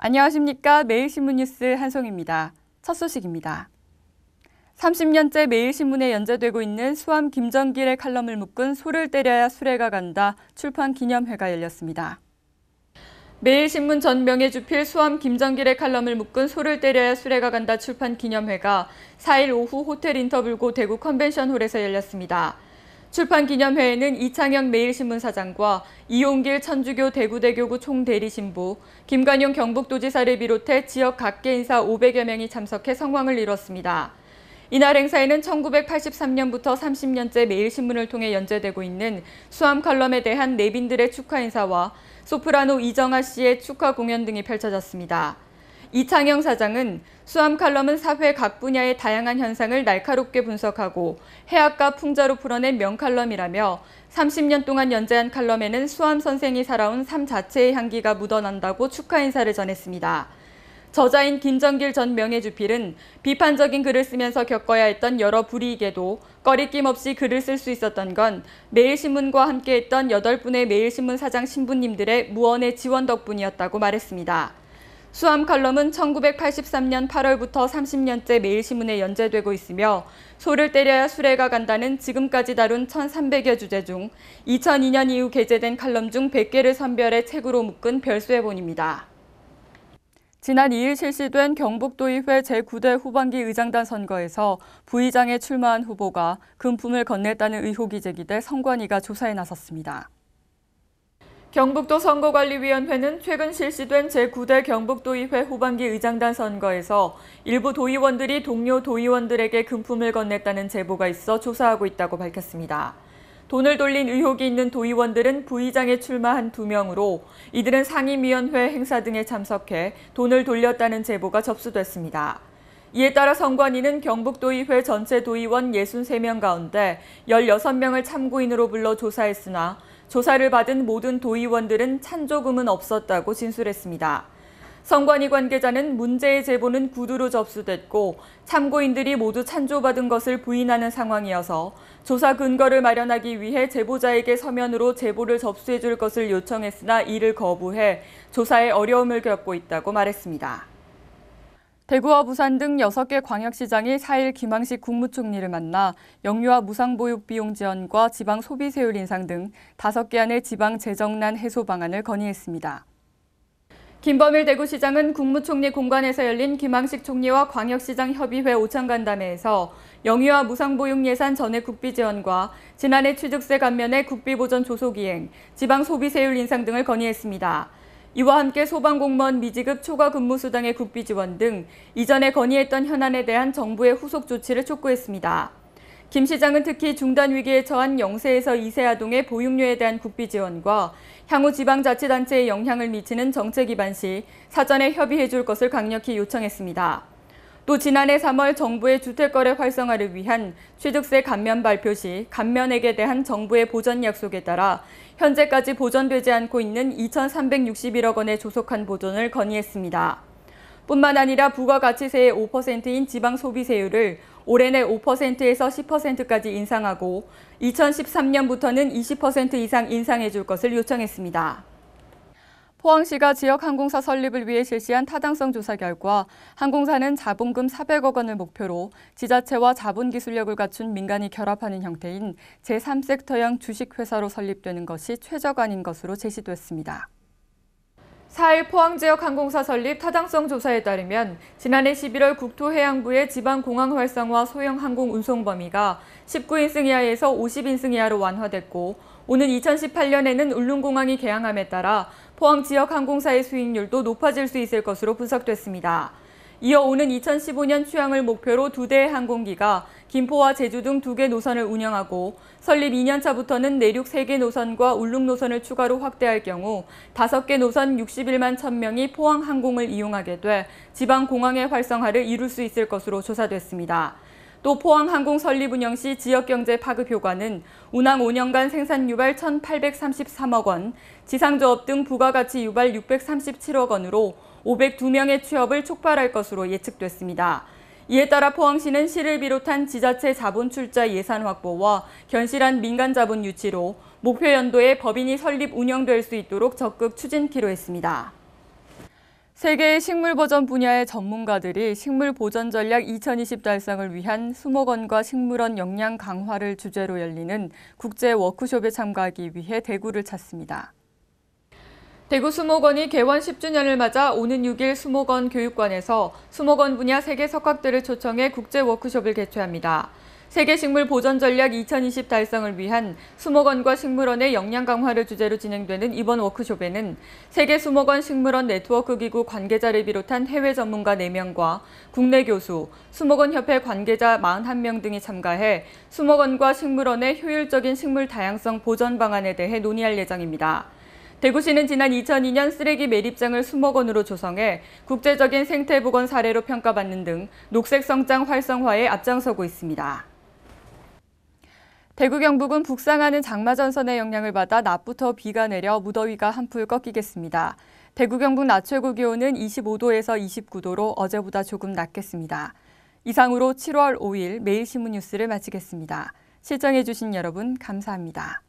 안녕하십니까. 매일신문 뉴스 한송입니다. 첫 소식입니다. 30년째 매일신문에 연재되고 있는 수암 김정길의 칼럼을 묶은 소를 때려야 수레가 간다 출판 기념회가 열렸습니다. 매일신문 전 명예주필 수암 김정길의 칼럼을 묶은 소를 때려야 수레가 간다 출판 기념회가 4일 오후 호텔 인터블고 대구 컨벤션홀에서 열렸습니다. 출판 기념회에는 이창영 매일신문 사장과 이용길 천주교 대구대교구 총대리신부, 김관용 경북도지사를 비롯해 지역 각계 인사 500여 명이 참석해 성황을 이뤘습니다. 이날 행사에는 1983년부터 30년째 매일신문을 통해 연재되고 있는 수암 칼럼에 대한 내빈들의 축하 인사와 소프라노 이정아 씨의 축하 공연 등이 펼쳐졌습니다. 이창영 사장은 수암 칼럼은 사회 각 분야의 다양한 현상을 날카롭게 분석하고 해악과 풍자로 풀어낸 명칼럼이라며 30년 동안 연재한 칼럼에는 수암 선생이 살아온 삶 자체의 향기가 묻어난다고 축하 인사를 전했습니다. 저자인 김정길 전 명예주필은 비판적인 글을 쓰면서 겪어야 했던 여러 불이익에도 꺼리낌 없이 글을 쓸 수 있었던 건 매일신문과 함께했던 8분의 매일신문 사장 신부님들의 무언의 지원 덕분이었다고 말했습니다. 수암 칼럼은 1983년 8월부터 30년째 매일신문에 연재되고 있으며 소를 때려야 수레가 간다는 지금까지 다룬 1,300여 주제 중 2002년 이후 게재된 칼럼 중 100개를 선별해 책으로 묶은 별수회본입니다. 지난 2일 실시된 경북도의회 제9대 후반기 의장단 선거에서 부의장에 출마한 후보가 금품을 건넸다는 의혹이 제기돼 선관위가 조사에 나섰습니다. 경북도 선거관리위원회는 최근 실시된 제9대 경북도의회 후반기 의장단 선거에서 일부 도의원들이 동료 도의원들에게 금품을 건넸다는 제보가 있어 조사하고 있다고 밝혔습니다. 돈을 돌린 의혹이 있는 도의원들은 부의장에 출마한 두 명으로 이들은 상임위원회 행사 등에 참석해 돈을 돌렸다는 제보가 접수됐습니다. 이에 따라 선관위는 경북도의회 전체 도의원 63명 가운데 16명을 참고인으로 불러 조사했으나 조사를 받은 모든 도의원들은 찬조금은 없었다고 진술했습니다. 선관위 관계자는 문제의 제보는 구두로 접수됐고 참고인들이 모두 찬조받은 것을 부인하는 상황이어서 조사 근거를 마련하기 위해 제보자에게 서면으로 제보를 접수해 줄 것을 요청했으나 이를 거부해 조사에 어려움을 겪고 있다고 말했습니다. 대구와 부산 등 6개 광역시장이 4일 김황식 국무총리를 만나 영유아 무상보육 비용 지원과 지방 소비세율 인상 등 5개 안의 지방 재정난 해소 방안을 건의했습니다. 김범일 대구시장은 국무총리 공관에서 열린 김황식 총리와 광역시장 협의회 오찬간담회에서 영유아 무상보육 예산 전액 국비 지원과 지난해 취득세 감면의 국비 보전 조속 이행, 지방 소비세율 인상 등을 건의했습니다. 이와 함께 소방공무원 미지급 초과 근무 수당의 국비 지원 등 이전에 건의했던 현안에 대한 정부의 후속 조치를 촉구했습니다. 김 시장은 특히 중단 위기에 처한 0세에서 2세 아동의 보육료에 대한 국비 지원과 향후 지방자치단체에 영향을 미치는 정책 기반 시 사전에 협의해 줄 것을 강력히 요청했습니다. 또 지난해 3월 정부의 주택거래 활성화를 위한 취득세 감면 발표 시 감면액에 대한 정부의 보전 약속에 따라 현재까지 보전되지 않고 있는 2,361억 원의 조속한 보전을 건의했습니다. 뿐만 아니라 부가가치세의 5%인 지방소비세율을 올해 내 5%에서 10%까지 인상하고 2013년부터는 20% 이상 인상해 줄 것을 요청했습니다. 포항시가 지역 항공사 설립을 위해 실시한 타당성 조사 결과 항공사는 자본금 400억 원을 목표로 지자체와 자본 기술력을 갖춘 민간이 결합하는 형태인 제3섹터형 주식회사로 설립되는 것이 최적안인 것으로 제시됐습니다. 4일 포항지역 항공사 설립 타당성 조사에 따르면 지난해 11월 국토해양부의 지방공항 활성화 소형 항공 운송 범위가 19인승 이하에서 50인승 이하로 완화됐고 오는 2018년에는 울릉공항이 개항함에 따라 포항 지역 항공사의 수익률도 높아질 수 있을 것으로 분석됐습니다. 이어 오는 2015년 취항을 목표로 두 대의 항공기가 김포와 제주 등 두 개 노선을 운영하고 설립 2년 차부터는 내륙 3개 노선과 울릉 노선을 추가로 확대할 경우 5개 노선 61만 1000명이 포항 항공을 이용하게 돼 지방 공항의 활성화를 이룰 수 있을 것으로 조사됐습니다. 또 포항 항공 설립 운영 시 지역경제 파급 효과는 운항 5년간 생산 유발 1,833억 원, 지상조업 등 부가가치 유발 637억 원으로 502명의 취업을 촉발할 것으로 예측됐습니다. 이에 따라 포항시는 시를 비롯한 지자체 자본 출자 예산 확보와 견실한 민간 자본 유치로 목표 연도에 법인이 설립 운영될 수 있도록 적극 추진키로 했습니다. 세계의 식물 보전 분야의 전문가들이 식물 보전 전략 2020 달성을 위한 수목원과 식물원 역량 강화를 주제로 열리는 국제 워크숍에 참가하기 위해 대구를 찾습니다. 대구 수목원이 개원 10주년을 맞아 오는 6일 수목원 교육관에서 수목원 분야 세계 석학들을 초청해 국제 워크숍을 개최합니다. 세계 식물 보전 전략 2020 달성을 위한 수목원과 식물원의 역량 강화를 주제로 진행되는 이번 워크숍에는 세계 수목원 식물원 네트워크 기구 관계자를 비롯한 해외 전문가 4명과 국내 교수, 수목원 협회 관계자 41명 등이 참가해 수목원과 식물원의 효율적인 식물 다양성 보전 방안에 대해 논의할 예정입니다. 대구시는 지난 2002년 쓰레기 매립장을 수목원으로 조성해 국제적인 생태보건 사례로 평가받는 등 녹색 성장 활성화에 앞장서고 있습니다. 대구 경북은 북상하는 장마전선의 영향을 받아 낮부터 비가 내려 무더위가 한풀 꺾이겠습니다. 대구 경북 낮 최고 기온은 25도에서 29도로 어제보다 조금 낮겠습니다. 이상으로 7월 5일 매일신문 뉴스를 마치겠습니다. 시청해주신 여러분 감사합니다.